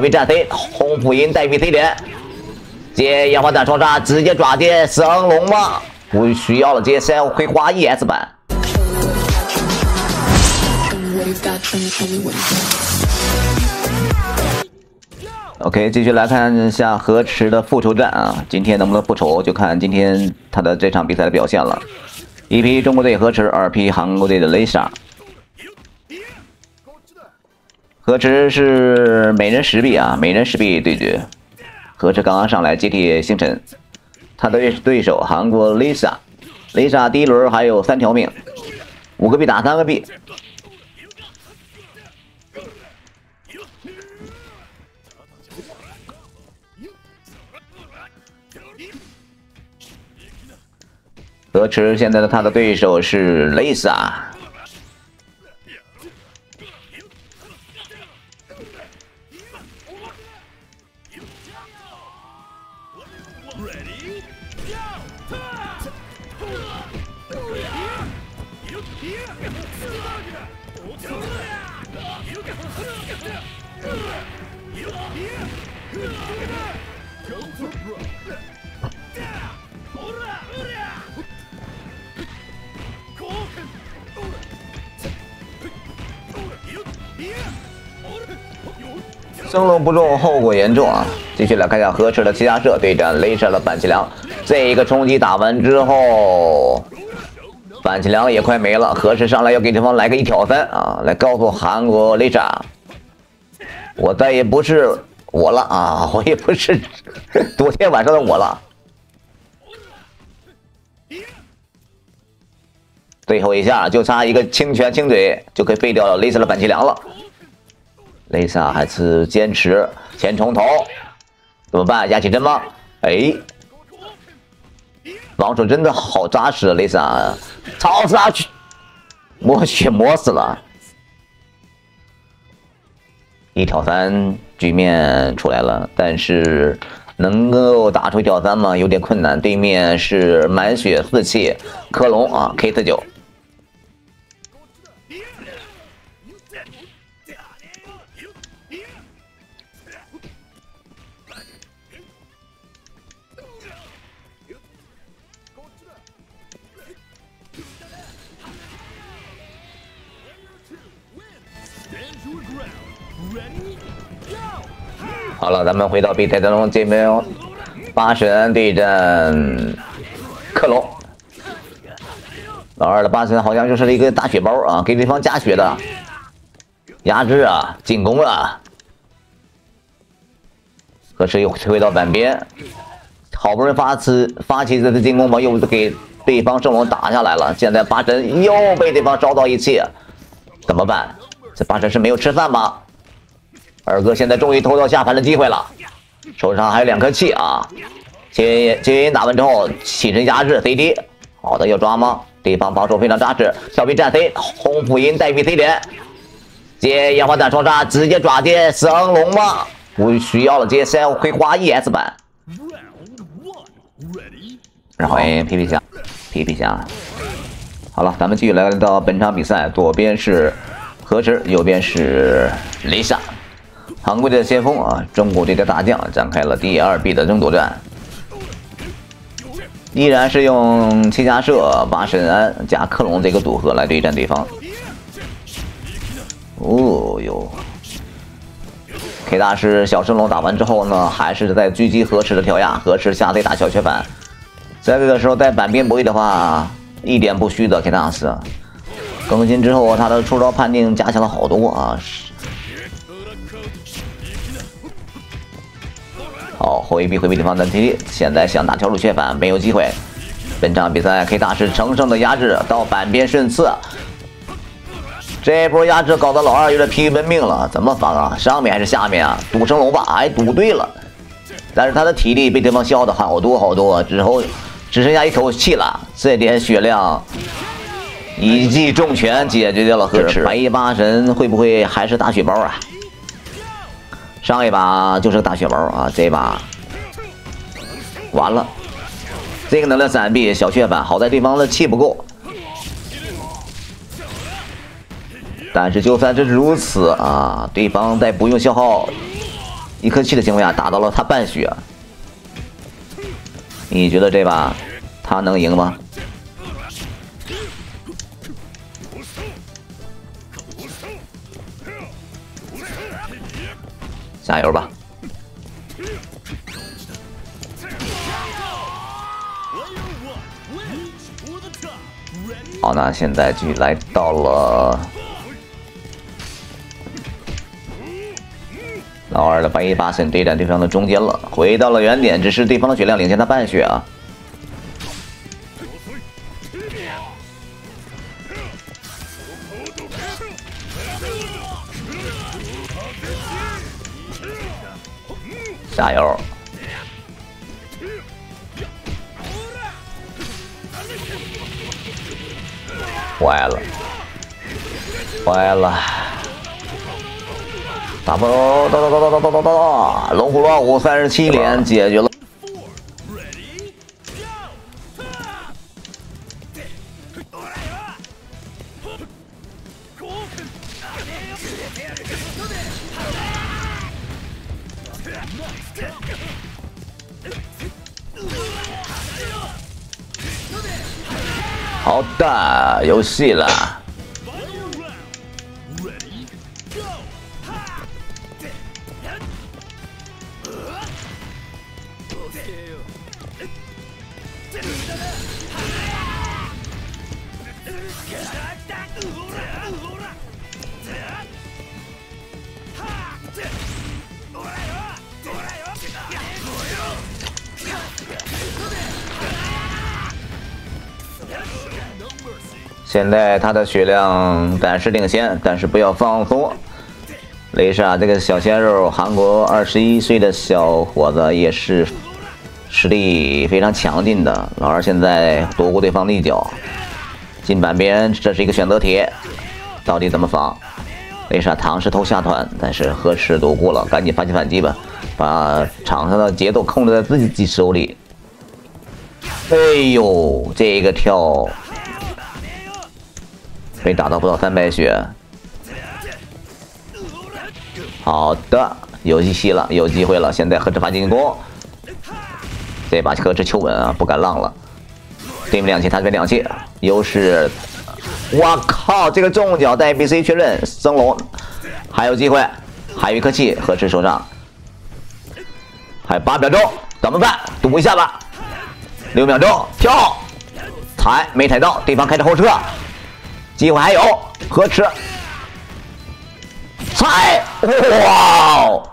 跳飞战 C，红辅音带飞 C 点，接烟花弹双杀，直接抓接升龙吗？不需要了，接下葵花 ES 版。OK，继续来看一下河池的复仇战啊！今天能不能复仇，就看今天他的这场比赛的表现了。一批中国队河池，二批韩国队的雷莎。河池是每人十币啊，每人十币对决。河池刚刚上来接替星辰，他的对手韩国 Lisa，Lisa 第一轮还有三条命，五个币打三个币。河池现在的他的对手是 Lisa。升龙不中，后果严重啊！继续来看一下河池的齐家社对战雷神的板崎良。这一个冲击打完之后，板崎良也快没了。何时上来要给对方来个一挑三啊，来告诉韩国雷莎，我再也不是我了啊，我也不是昨天晚上的我了。最后一下就差一个轻拳轻嘴就可以废掉雷神的板崎良了。雷萨还是坚持前冲头，怎么办？压起针吗？哎，防守真的好扎实啊，雷萨超杀去，磨血磨死了，一挑三局面出来了，但是能够打出一挑三吗？有点困难，对面是满血四气克隆啊，K 四九。好了，咱们回到比赛当中，这边八神对阵克隆。老二的八神好像就是一个大血包啊，给对方加血的，压制啊，进攻了。可是又退回到板边，好不容易发起发起这次进攻吧，又给对方圣龙打下来了。现在八神又被对方烧到一气，怎么办？这八神是没有吃饭吗？二哥现在终于偷到下盘的机会了，手上还有两颗气啊！接接引打完之后，起身压制 CD，好的要抓吗？对方防守非常扎实，小兵战 C，红福音代替 C 点，接烟花弹双杀，直接抓接升龙吗？不需要了，接三葵花 ES 版。欢迎皮皮虾，皮皮虾。好了，咱们继续来到本场比赛，左边是河池，右边是雷莎。韩国的先锋啊，中国队的大将展开了第二臂的争夺战，依然是用七家社、八神安加克隆这个组合来对战对方。哦哟，K 大师小神龙打完之后呢，还是在狙击河池的跳压，河池下队打小雪板，在这个时候在板边博弈的话，一点不虚的 K 大师。更新之后，他的出招判定加强了好多啊。好，后一臂回避对方的 T，现在想打条路血反没有机会。本场比赛 K 大师乘胜的压制到板边顺刺，这波压制搞得老二有点疲于奔命了，怎么防啊？上面还是下面啊？赌升龙吧，哎，赌对了。但是他的体力被对方消耗的好多好多，之后只剩下一口气了，这点血量，一记重拳解决掉了河池。白衣八神会不会还是大血包啊？上一把就是个大血包啊，这把完了，这个能量闪避小血板，好在对方的气不够。但是就算是如此啊，对方在不用消耗一颗气的情况下打到了他半血。你觉得这把他能赢吗？加油吧！好，那现在继续来到了老二的白衣八神对战对方的中间了，回到了原点，只是对方的血量领先他半血啊。加油！坏了，坏了！打不着哒哒哒哒哒哒哒哒！龙虎乱舞三十七连解决了。好的，游戏了。现在他的血量暂时领先，但是不要放松。雷莎这个小鲜肉，韩国二十一岁的小伙子，也是实力非常强劲的。老二现在躲过对方的一脚，进板边，这是一个选择题，到底怎么防？雷莎尝试偷下团，但是何时躲过了，赶紧发起反击吧，把场上的节奏控制在自己手里。哎呦，这个跳！被打到不到三百血，好的，有戏了，有机会了。现在何止发进攻，这把何止求稳啊，不敢浪了。对面两气，他这边两气，优势。我靠，这个重脚带 B C 确认，升龙还有机会，还有一颗气，何止手上还有八秒钟，怎么办？赌一下吧。六秒钟，跳，踩没踩到，对方开着后撤。机会还有，合吃，猜，哇！